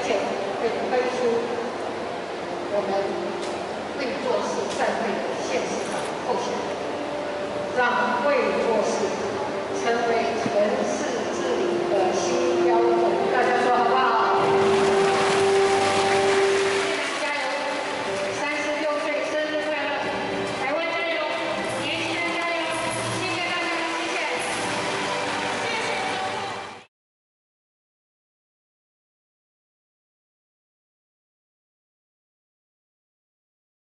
而且可以推出我们会做事在会现实上的构想让会